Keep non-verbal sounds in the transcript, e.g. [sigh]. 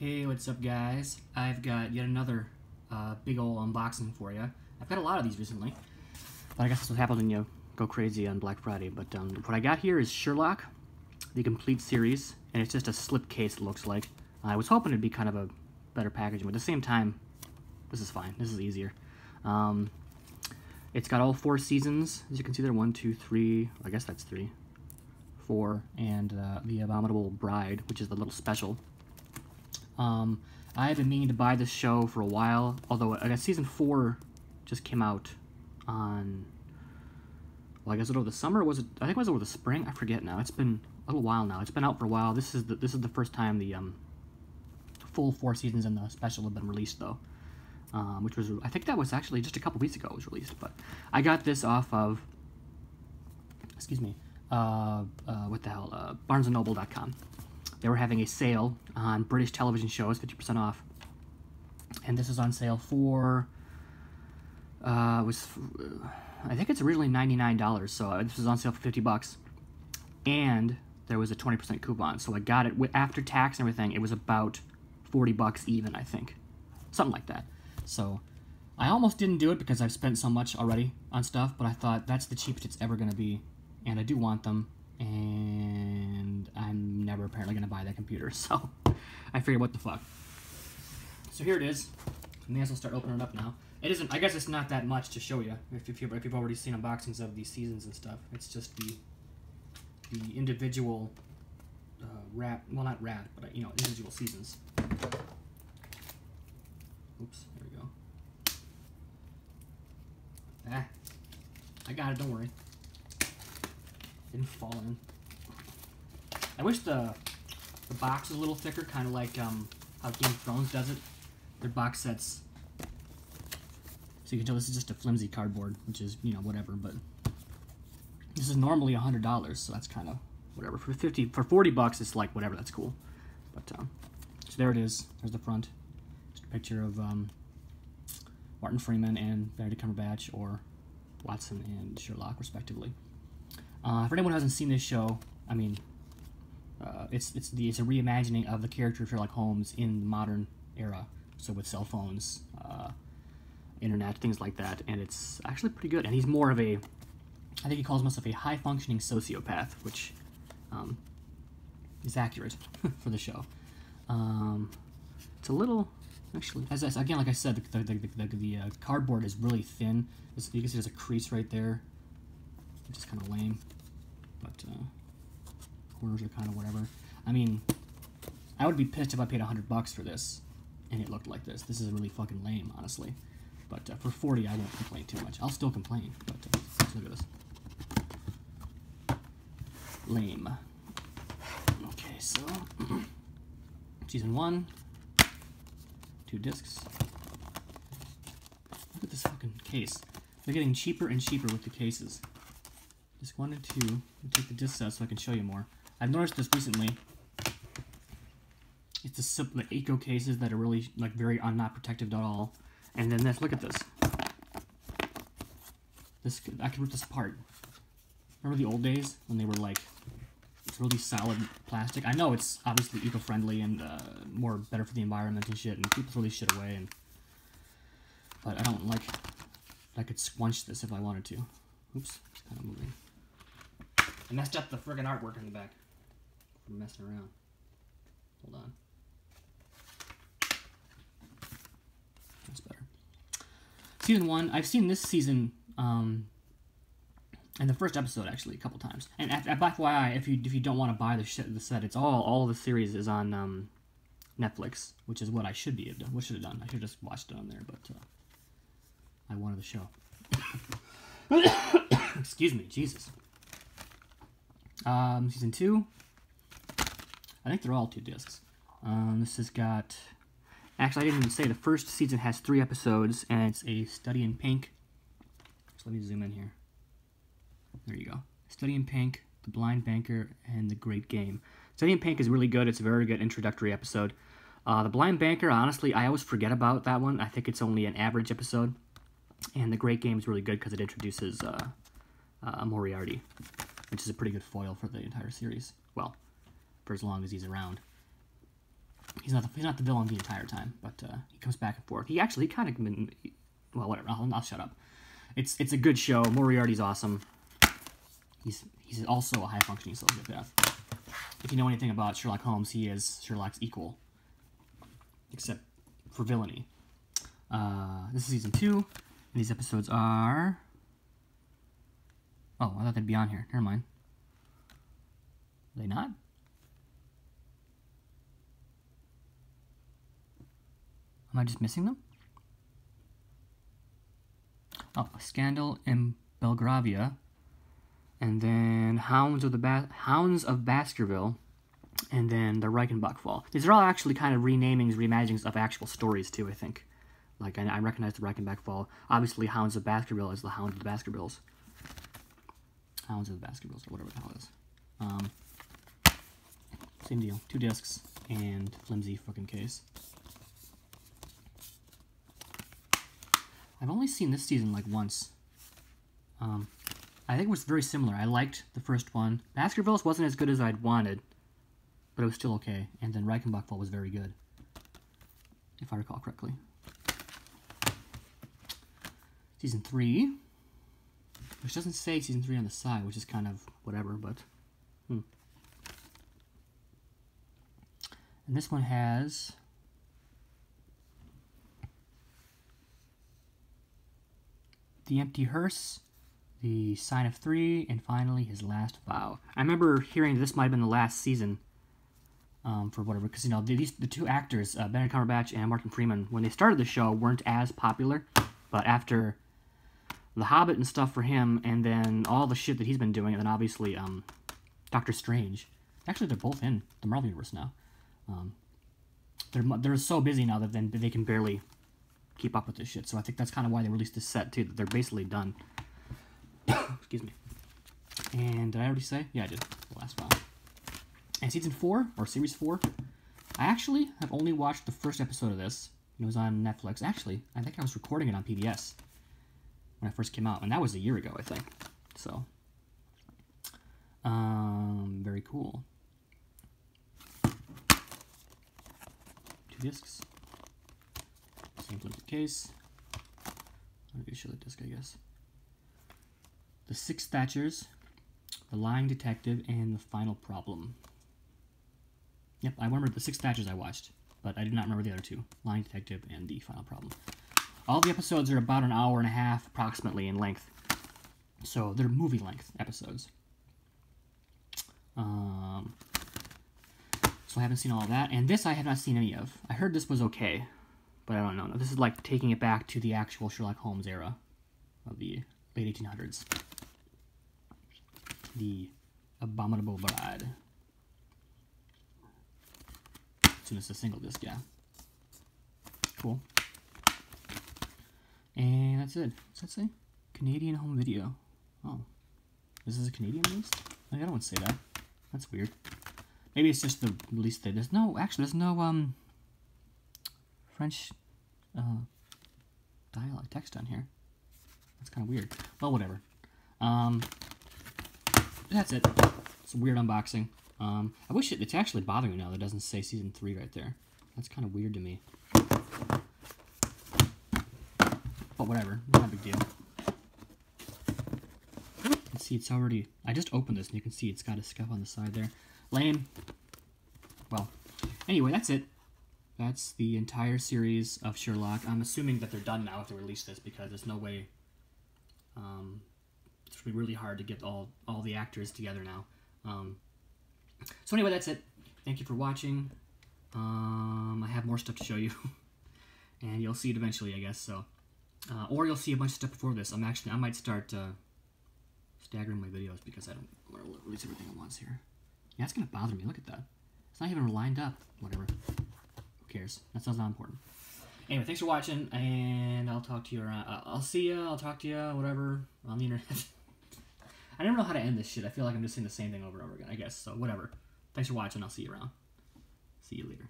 Hey, what's up, guys? I've got yet another uh, big ol' unboxing for you. I've got a lot of these recently, but I guess that's what happens when you go crazy on Black Friday. But um, what I got here is Sherlock, the complete series, and it's just a slipcase it looks like. I was hoping it'd be kind of a better packaging, but at the same time, this is fine. This is easier. Um, it's got all four seasons, as you can see there. One, two, three. I guess that's three. Four, and uh, The Abominable Bride, which is the little special. Um, I have been meaning to buy this show for a while, although I guess season four just came out on. Well, I guess it over the summer. was it? I think it was over the spring. I forget now. It's been a little while now. It's been out for a while. This is the this is the first time the um, full four seasons and the special have been released though, um, which was I think that was actually just a couple weeks ago it was released. But I got this off of. Excuse me. Uh, uh, what the hell? Uh, BarnesandNoble.com they were having a sale on British television shows, 50% off. And this is on sale for, uh, was, I think it's originally $99, so this was on sale for 50 bucks. And there was a 20% coupon, so I got it with, after tax and everything, it was about 40 bucks even, I think. Something like that. So, I almost didn't do it because I've spent so much already on stuff, but I thought that's the cheapest it's ever going to be, and I do want them, and I'm never apparently to buy that computer, [laughs] so I figured what the fuck. So here it is. I may as well start opening it up now. It isn't, I guess it's not that much to show you, if, if, you, if you've already seen unboxings of these seasons and stuff. It's just the, the individual uh, wrap, well not wrap, but uh, you know, individual seasons. Oops, there we go. Ah, I got it, don't worry. Didn't fall in. I wish the the box was a little thicker, kind of like um, how Game of Thrones does it. Their box sets. So you can tell this is just a flimsy cardboard, which is, you know, whatever, but this is normally a $100, so that's kind of whatever. For 50 for 40 bucks, it's like whatever, that's cool. But um, so there it is. There's the front. Just a picture of um, Martin Freeman and Benedict Cumberbatch or Watson and Sherlock, respectively. Uh, for anyone who hasn't seen this show, I mean, uh, it's it's the it's a reimagining of the character Sherlock Holmes in the modern era. So with cell phones, uh, internet, things like that, and it's actually pretty good. And he's more of a, I think he calls himself a high functioning sociopath, which um, is accurate [laughs] for the show. Um, it's a little actually, as I, again, like I said, the the, the, the, the uh, cardboard is really thin. It's, you can see there's a crease right there, which is kind of lame but uh, corners are kind of whatever. I mean, I would be pissed if I paid 100 bucks for this and it looked like this. This is really fucking lame, honestly. But uh, for 40, I won't complain too much. I'll still complain, but uh, look at this. Lame. Okay, so [clears throat] season one, two discs. Look at this fucking case. They're getting cheaper and cheaper with the cases. Disc 1 and 2. I'll take the discs out so I can show you more. I've noticed this recently. It's the, simple, the eco cases that are really, like, very uh, not protective at all. And then this, look at this. This, I can rip this apart. Remember the old days when they were, like, it's really solid plastic? I know it's obviously eco-friendly and uh, more better for the environment and shit, and people throw this shit away, and but I don't like, I could squunch this if I wanted to. Oops, it's kind of moving. I messed up the friggin' artwork in the back from messing around. Hold on. That's better. Season one, I've seen this season um, in the first episode actually a couple times. And at, at FYI, if you if you don't want to buy the shit the set, it's all all of the series is on um, Netflix, which is what I should be what should have done. I should have just watched it on there, but uh, I wanted the show. [coughs] Excuse me, Jesus. Um, season two. I think they're all two discs. Um, this has got. Actually, I didn't even say the first season has three episodes, and it's a Study in Pink. So let me zoom in here. There you go. Study in Pink, The Blind Banker, and The Great Game. Study in Pink is really good. It's a very good introductory episode. Uh, the Blind Banker, honestly, I always forget about that one. I think it's only an average episode. And The Great Game is really good because it introduces uh, uh, Moriarty which is a pretty good foil for the entire series. Well, for as long as he's around. he's not the, he's not the villain the entire time, but uh, he comes back and forth. He actually kind of been well, whatever. I'll, I'll shut up. It's it's a good show. Moriarty's awesome. He's he's also a high functioning sociopath. If you know anything about Sherlock Holmes, he is Sherlock's equal, except for villainy. Uh, this is season two. And these episodes are. Oh, I thought they'd be on here. Never mind. Are they not? Am I just missing them? Oh, Scandal in Belgravia, and then Hounds of the ba- Hounds of Baskerville, and then the Reichenbach Fall. These are all actually kind of renamings, reimaginings of actual stories too. I think. Like I, I recognize the Reichenbach Fall. Obviously, Hounds of Baskerville is the Hounds of the Baskervilles. Hounds of the basketballs or whatever the hell it is. Um, same deal. Two discs and flimsy fucking case. I've only seen this season like once. Um, I think it was very similar. I liked the first one. Baskervilles wasn't as good as I'd wanted, but it was still okay. And then Reichenbach Fall was very good, if I recall correctly. Season 3, which doesn't say Season 3 on the side, which is kind of whatever, but... Hmm. And this one has The Empty Hearse, The Sign of Three, and finally his last vow. I remember hearing this might have been the last season um, for whatever, because you know these the two actors, uh, Benedict Cumberbatch and Martin Freeman, when they started the show, weren't as popular, but after The Hobbit and stuff for him, and then all the shit that he's been doing, and then obviously um, Doctor Strange. Actually, they're both in the Marvel universe now. Um, they're they're so busy now that then they can barely keep up with this shit. So I think that's kind of why they released this set too. That they're basically done. [coughs] Excuse me. And did I already say? Yeah, I did. The last file. And season four or series four, I actually have only watched the first episode of this. It was on Netflix. Actually, I think I was recording it on PBS when I first came out, and that was a year ago, I think. So, um, very cool. Two discs. Same flipped case. The disc, I guess. The Six Thatchers, The Lying Detective, and The Final Problem. Yep, I remember the Six Thatchers I watched, but I do not remember the other two, Lying Detective and The Final Problem. All the episodes are about an hour and a half, approximately, in length. So they're movie length episodes. Um, so I haven't seen all of that, and this I have not seen any of. I heard this was okay, but I don't know. This is like taking it back to the actual Sherlock Holmes era of the late 1800s. The Abominable Bride. As soon as a single disc, yeah. Cool. And that's it. What's that say? Canadian home video. Oh. This is a Canadian release? Like, I don't want to say that. That's weird. Maybe it's just the release date. There's no, actually, there's no, um, French uh, dialogue text on here. That's kind of weird. Well, whatever. Um, that's it. It's a weird unboxing. Um, I wish it, it's actually bothering me now that it doesn't say season 3 right there. That's kind of weird to me. But whatever, not a big deal. You can see it's already... I just opened this and you can see it's got a scuff on the side there. Lame. Well, anyway, that's it. That's the entire series of Sherlock. I'm assuming that they're done now if they release this because there's no way. Um, it's really hard to get all, all the actors together now. Um, so anyway, that's it. Thank you for watching. Um, I have more stuff to show you. [laughs] and you'll see it eventually, I guess. So, uh, Or you'll see a bunch of stuff before this. I'm actually, I might start uh, staggering my videos because I don't want to release everything at once here. Yeah, it's going to bother me. Look at that. It's not even lined up. Whatever Who cares? That sounds not important. Anyway, thanks for watching, and I'll talk to you around. Uh, I'll see you. I'll talk to you. Whatever on the internet. [laughs] I never know how to end this shit. I feel like I'm just saying the same thing over and over again. I guess so. Whatever. Thanks for watching. I'll see you around. See you later.